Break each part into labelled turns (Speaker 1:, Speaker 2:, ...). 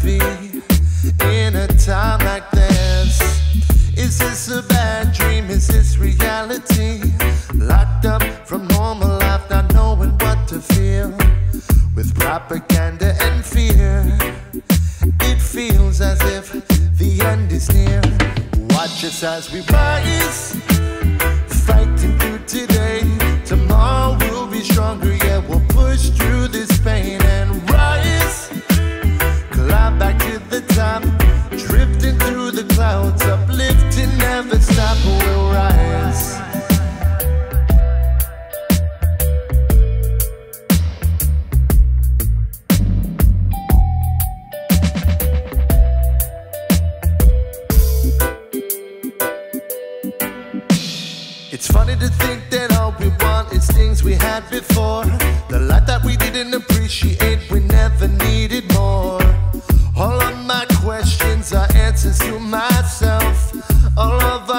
Speaker 1: heavy in a time like this? Is this a bad dream? Is this reality? Locked up from normal life, not knowing what to feel. With propaganda and fear, it feels as if the end is near. Watch us as we rise, fighting through today. Tomorrow we'll be stronger, yeah, we'll push through this It's funny to think that all we want is things we had before. The life that we didn't appreciate, we never needed more. All of my questions are answers to myself. All of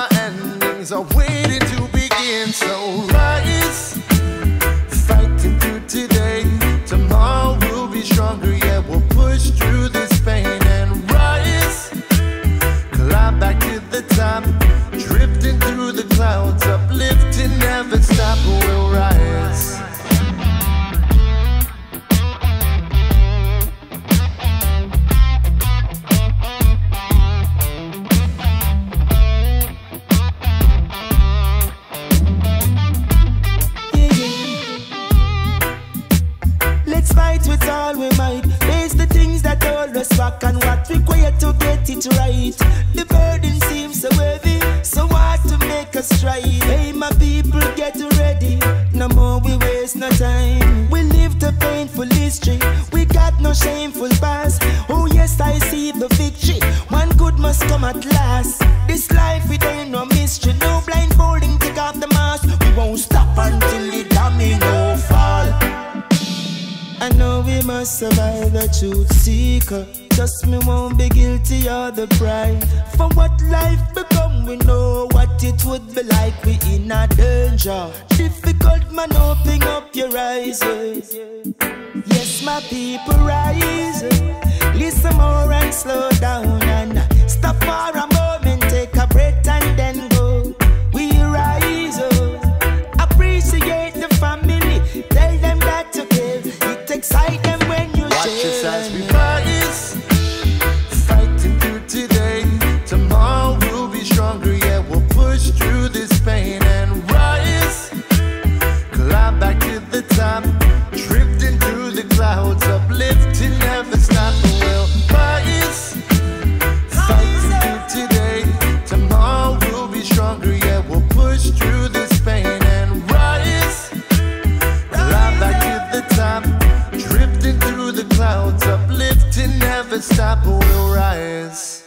Speaker 2: and what required to get it right. The burden seems so heavy, so hard to make us try. Hey, my people, get ready. No more we waste no time. We live the painful history. We got no shameful past. Oh yes, I see the victory. One good must come at last. This life it ain't no mystery. No blindfolding, take off the mask. We won't stop until the domino. I know we must survive the truth seeker. Just me won't be guilty of the pride. For what life become, we know what it would be like. We in a danger. Difficult man, open up your eyes. Yes, my people rise. As we
Speaker 1: rise, fighting through today, tomorrow we'll be stronger. Yeah, we'll push through this pain and rise, climb back to the top, drifting through the clouds, uplifting, never stop. never stop, we'll rise.